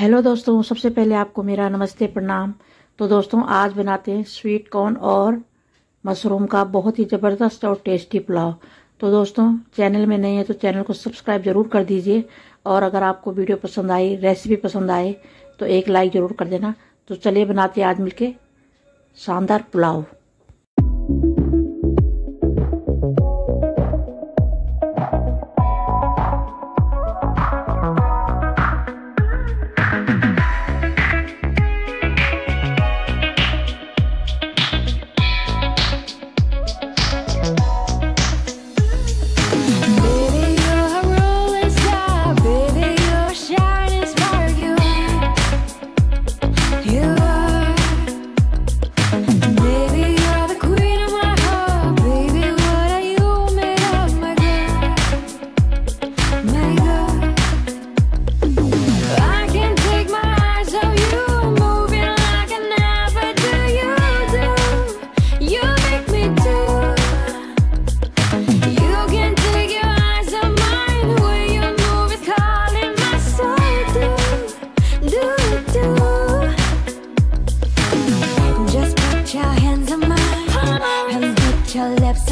Hello दोस्तों, सबसे पहले आपको मेरा नमस्ते प्रणाम। तो दोस्तों, आज बनाते हैं स्वीट कॉर्न और मशरूम का बहुत ही ज़बरदस्त और टेस्टी पुलाव। तो दोस्तों, चैनल में नहीं है तो चैनल को सब्सक्राइब ज़रूर कर दीजिए और अगर आपको वीडियो पसंद आई, रेसिपी पसंद आए तो एक लाइक ज़रूर कर देना। तो चलिए बनाते हैं आज मिलके शानदार पुलाव। your lips.